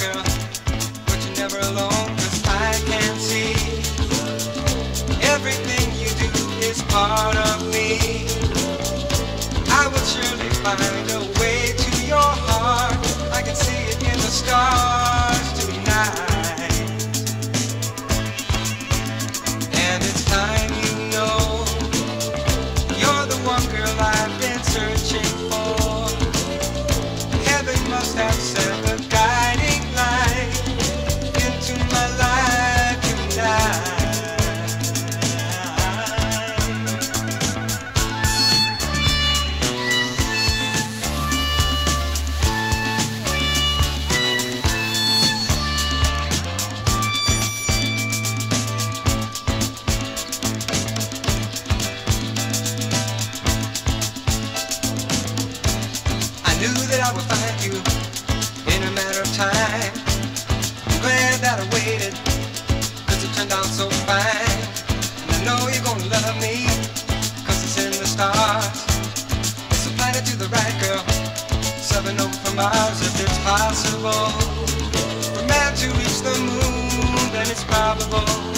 girl, but you're never I can see everything you do is part of me. I will surely find. I would find you in a matter of time. I'm glad that I waited, cause it turned out so fine. And I know you're gonna love me, cause it's in the stars. It's a planet to the right, girl. Seven over from Mars, if it's possible. We're meant to reach the moon, then it's probable.